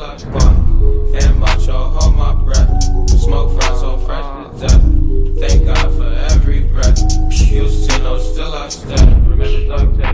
pull out your bar. And macho, hold my breath. Smoke fries so fresh to death. Thank God for every breath. Houston, I'm still out steady. Remember duck